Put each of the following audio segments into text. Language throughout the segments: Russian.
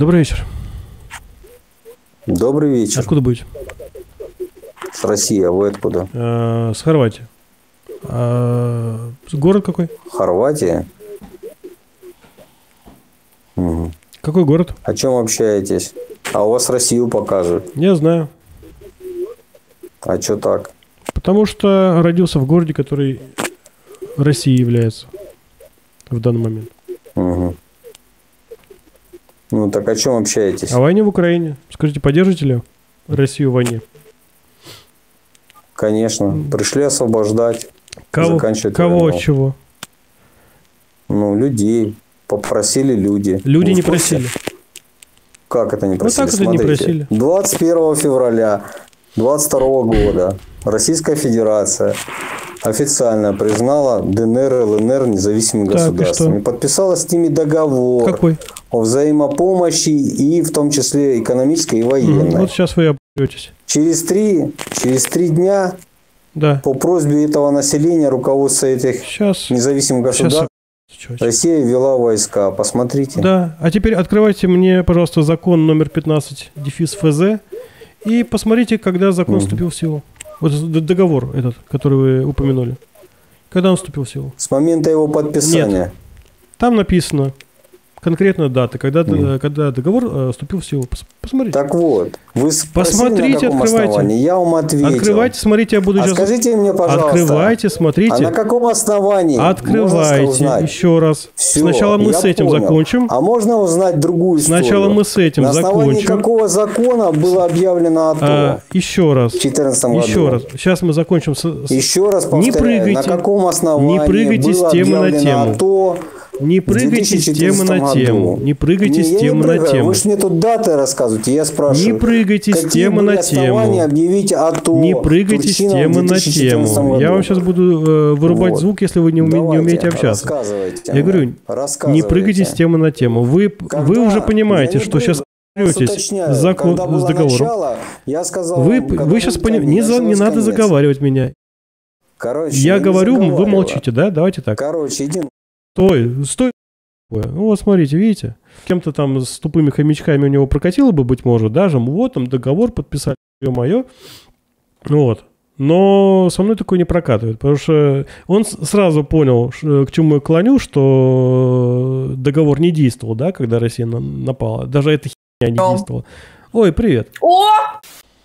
Добрый вечер. Добрый вечер. Откуда будете? С России, а вы откуда? Э, с Хорватии. А, город какой? Хорватия. Угу. Какой город? О чем общаетесь? А у вас Россию показывают. Я знаю. А что так? Потому что родился в городе, который Россией является в данный момент. Угу. Ну так о чем общаетесь? О войне в Украине. Скажите, поддержите ли Россию в войне? Конечно. Пришли освобождать. Кого, заканчивать кого войну. чего? Ну, людей. Попросили люди. Люди Вы не просили. Как это не Ну, просили? так это не Смотрите. просили. 21 февраля 22 года Российская Федерация официально признала ДНР и ЛНР независимыми Так, и государствами. что? Подписала с ними договор Какой? О взаимопомощи и в том числе экономической и военной. Вот сейчас вы обретесь. Через три, через три дня Да. по просьбе этого населения руководства этих Сейчас. независимых Сейчас. государств Чё, Россия ввела войска. Посмотрите. Да. А теперь открывайте мне, пожалуйста, закон номер 15, дефис ФЗ, и посмотрите, когда закон Мгм. вступил в силу. Вот договор этот, который вы упомянули. Когда он вступил в силу? С момента его подписания. Там написано конкретная дата, когда, Мгм. когда договор э, вступил в силу. Пос- Посмотрите. Так вот, вы Посмотрите, на открывайте. основании? Я вам ответил. Открывайте, смотрите, я буду А сейчас... скажите мне, пожалуйста, Открывайте, а смотрите. на каком основании? Открывайте узнать? еще раз. Всё, Сначала мы с этим понял. закончим. А можно узнать другую историю? Сначала мы с этим На основании закончим. какого закона было объявлено АТО А, еще раз. в 2014 году? Еще раз. Сейчас мы закончим с, Еще раз Не повторяю, прыгайте. на каком основании Не прыгайте было с темы на тему. АТО Не прыгайте с темы на 2014 тему. году? Не прыгайте Не, с я не темы на прыгаю. тему. Вы же мне тут даты рассказываете, я спрашиваю. Не прыгайте с темы на тему. объявить АТО Не прыгайте с темы на 2014 тему. Я вам сейчас буду э, вырубать Вот. звук, если вы не, уме- не Давайте, умеете общаться. Рассказывайте. Я говорю, Не рассказывайте. прыгайте с темы на тему. Вы, Когда? вы уже понимаете, Я не что сейчас Я вас боретесь уточняю, с, договором. начало, я сказал Вы, вам, вы сейчас понимаете, не, за- не надо конец. заговаривать меня. Короче, Я не говорю, вы молчите, да? Давайте так. Короче, иди Стой, стой. Ну вот смотрите, видите? Кем-то там с тупыми хомячками у него прокатило бы, быть может, даже. Вот там договор подписали, ё-моё. Вот. Но со мной такое не прокатывает, потому что он сразу понял, ш- к чему я клоню, что договор не действовал, да, когда Россия на- напала. Даже эта херня не действовала. Ой, привет. О!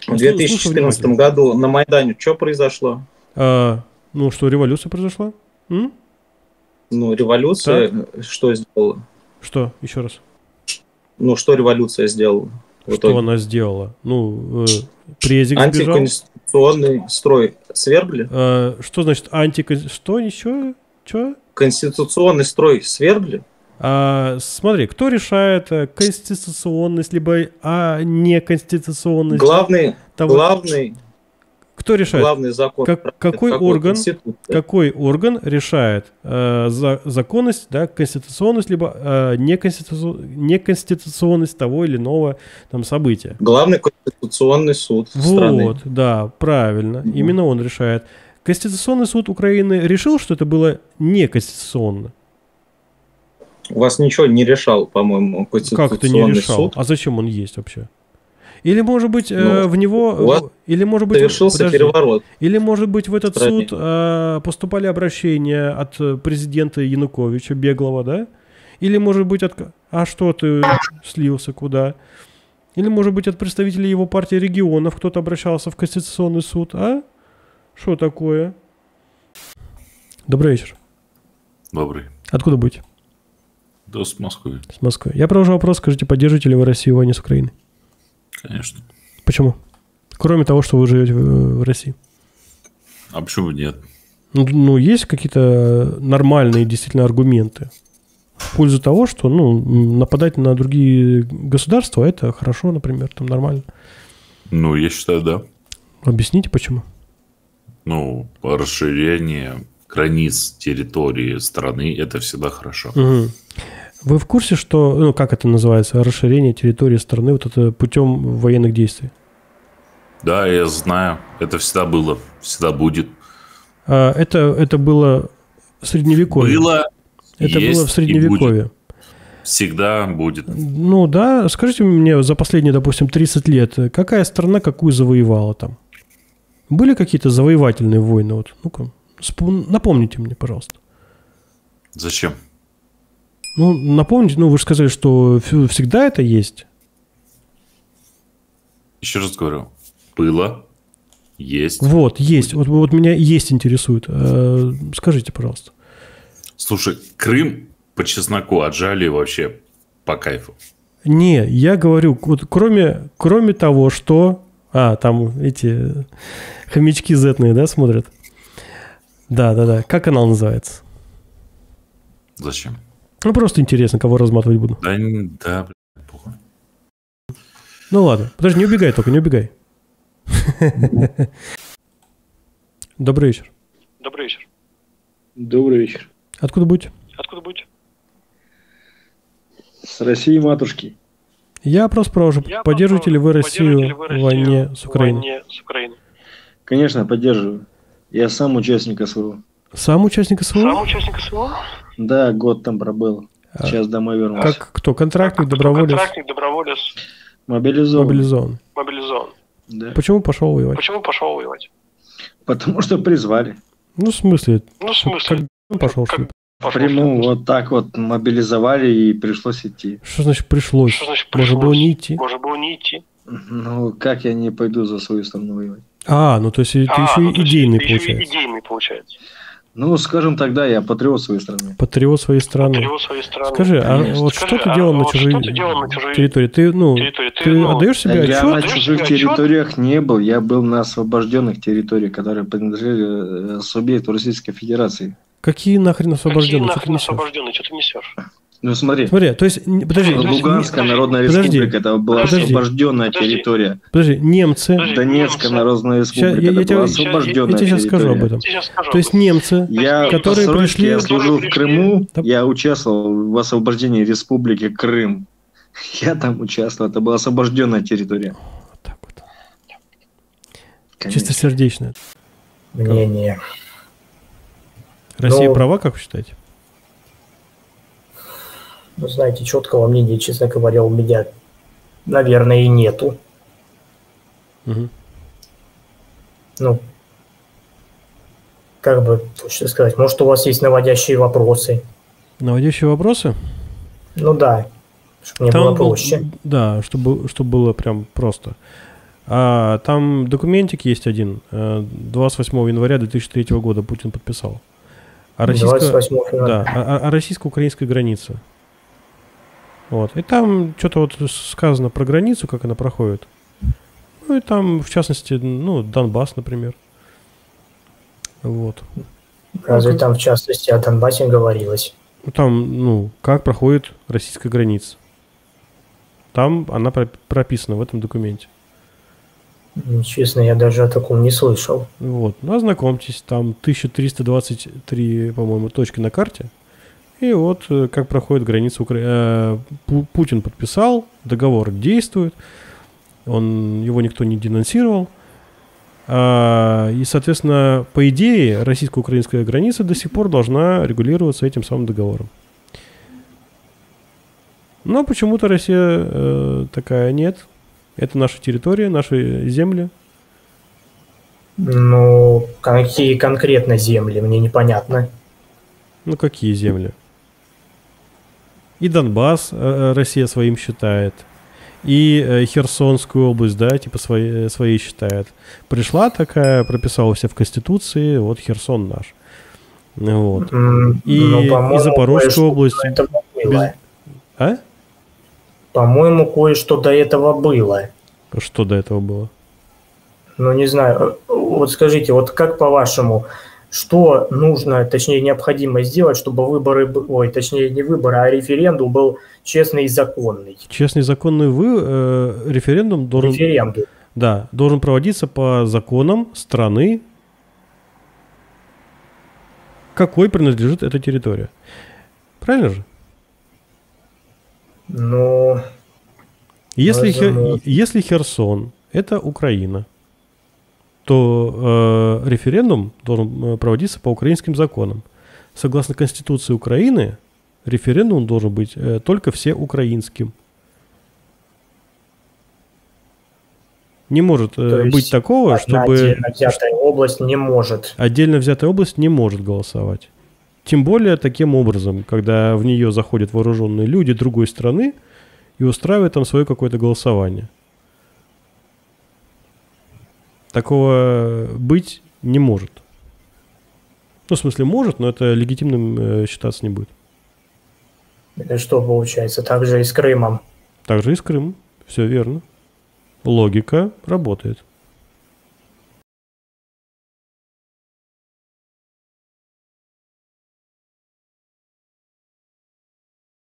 В слушай 2014 внимательно. году на Майдане что произошло? А, ну что, революция произошла? М? Ну, революция, что сделала? Что? Еще раз. Ну, что революция сделала? Что итоге? она сделала? Ну, э, презик сбежал. Антиконституционный строй свергли? Э, что значит антикон... Что еще? Че? Конституционный строй свергли? А, смотри, кто решает э, конституционность, либо а, неконституционность? Главный, того- главный, Кто решает? главный закон. Как- правит какой орган? Какой орган решает э, за, законность, да, конституционность, либо э, неконститу- неконституционность того или иного там события? Главный конституционный суд Вот, страны. да, правильно. Мгм. Именно он решает. Конституционный суд Украины решил, что это было неконституционно. У вас ничего не решал, по-моему, Как это не конституционный решал? суд. А зачем он есть вообще? Или может быть э, Ну, в него, вас или может быть, Совершился подожди. переворот. или может быть в этот стране. суд э, поступали обращения от э, президента Януковича Беглова, да? Или может быть от, а что ты слился куда? Или может быть от представителей его партии регионов кто-то обращался в конституционный суд, а? Что такое? Добрый вечер. Добрый. Откуда будете? Да, с Москвы, С Москвы. Я провожу вопрос, скажите, поддержите ли вы Россию в войне с Украиной? Конечно. Почему? Кроме того, что вы живете в, России. А почему нет? Ну, ну, есть какие-то нормальные действительно аргументы в пользу того, что ну, нападать на другие государства это хорошо, например, там нормально. Ну, я считаю, да. Объясните, почему? Ну, расширение границ территории страны – это всегда хорошо. Мгм. Вы в курсе, что, ну, как это называется, расширение территории страны вот это путем военных действий? Да, я знаю. Это всегда было, всегда будет. А, это, это было в средневековье. Было, Это есть было в средневековье. всегда будет. Ну да, скажите мне за последние, допустим, 30 лет, какая страна какую завоевала там? Были какие-то завоевательные войны? Вот, ну-ка, напомните мне, пожалуйста. Зачем? Ну, напомните, ну вы же сказали, что всегда это есть. Еще раз говорю. Было. Есть. Вот, есть. Вот, вот меня есть интересует. Э, скажите, пожалуйста. Слушай, Крым по чесноку отжали вообще по кайфу. Не, я говорю, вот кроме, кроме того, что... А, там эти хомячки зетные, да, смотрят? Да, да, да. Как канал называется? Зачем? Ну, просто интересно, кого разматывать буду. Да, да, блядь, похуй. Ну ладно, подожди, не убегай только, не убегай. Добрый вечер. Добрый вечер. Добрый вечер. Откуда будете? Откуда будете? С России матушки. Я просто спрашиваю, Я поддерживаете ли вы поддерживаете ли Россию в войне с Украиной? войне с Украиной? Конечно, поддерживаю. Я сам участник СВО. Сам участник СВО? Сам участник СВО? Да, год там пробыл. А, Сейчас домой вернулся. Как кто? Контрактник, доброволец, Контрактник, доброволец, Мобилизован. мобилизован. мобилизован. Да. Почему пошел воевать? Почему пошел воевать? Потому что призвали. Ну, в смысле, Ну, в смысле, как пошел, как- пошел Прямую вот так вот мобилизовали и пришлось идти. Что значит пришлось? Что значит Можно было пришлось? не идти. Можно было не идти. Ну, как я не пойду за свою страну воевать? А, ну то есть ты А, еще ну, и то есть идейный ты еще получается. идейный получается. Ну, скажем тогда, я патриот своей страны. Патриот своей страны. Патриот своей страны. Скажи, а Конечно. вот Скажи, что ты а делал на вот чужой что ты делал на чужой территории? Ты, ну, территории? ты ну, отдаешь себе я отчет? на отчет? чужих Отчет? территориях не был. Я был на освобожденных территориях, которые принадлежали э, субъекту Российской Федерации. Какие нахрен Какие освобожденные? Ты нахрен освобожденные? Что ты несешь? Ну, смотри. Смотри, то есть, подожди, Луганская Народная подожди. Республика, это была Подожди. освобожденная Подожди. территория. подожди, немцы. Донецкая. Народная я- Республика, я это тебе- была ща- я- я освобожденная я тебе сейчас скажу об территория. этом. Сейчас то есть немцы, Я которые пришли- я служил в Крыму, Да. я участвовал в освобождении Республики Крым. Я там участвовал, это была освобожденная территория. Вот так вот. Конечно. Чистосердечная. Мнение. Россия Ну- права, как вы считаете? Ну, знаете, четкого мнения, честно говоря, у меня, наверное, и нету. Мгм. Ну, как бы точно сказать, может, у вас есть наводящие вопросы. Наводящие вопросы? Ну да, чтобы мне Там было был- проще. Да, чтобы, чтобы было прям просто. А, там документик есть один. э, 28 января 2003 года Путин подписал. А российско- 28 Да, февраля. о, о- о российско-украинской границе. Вот. И там что-то вот сказано про границу, как она проходит. Ну и там, в частности, ну, Донбасс, например. Вот. Разве ну, там, в частности, о Донбассе говорилось? Ну, там, ну, как проходит российская граница. Там она про- прописана в этом документе. М, Честно, я даже о таком не слышал. Вот. Ну, ознакомьтесь, там 1323, по-моему, точки на карте. И вот э, как проходит граница Украины. Путин подписал, договор действует, он, его никто не денонсировал. А, и, соответственно, по идее, российско-украинская граница до сих пор должна регулироваться этим самым договором. Но почему-то Россия э, такая нет. Это наша территория, наши земли. Ну, какие конкретно земли, мне непонятно. Ну, какие земли? И Донбасс э, Россия своим считает. И э, Херсонскую область, да, типа свои, своей считает. Пришла такая, прописала все в Конституции, вот Херсон наш. Вот. И- ну, и кое-что область этого было. без- А? По-моему, кое-что до этого было. Что до этого было? Ну, не знаю. э, Вот скажите, вот как по-вашему, что нужно, точнее, необходимо сделать, чтобы выборы, ой, точнее, не выборы, а референдум был честный и законный? Честный законный вы, э, референдум должен, Референдум. да, должен проводиться по законам страны, какой принадлежит эта территория. Правильно же? Ну, Если, Хе- Возможно. если Херсон это Украина, то э, референдум должен э, проводиться по украинским законам. Согласно Конституции Украины, референдум должен быть э, только всеукраинским. Не может э, быть такого, чтобы отдельно взятая область не может. отдельно взятая область не может голосовать. Тем более таким образом, когда в нее заходят вооруженные люди другой страны и устраивают там свое какое-то голосование. Такого быть не может. Ну, в смысле, может, но это легитимным э, считаться не будет. Это что получается? Так же и с Крымом. Также и с Крымом. Все верно. Логика работает.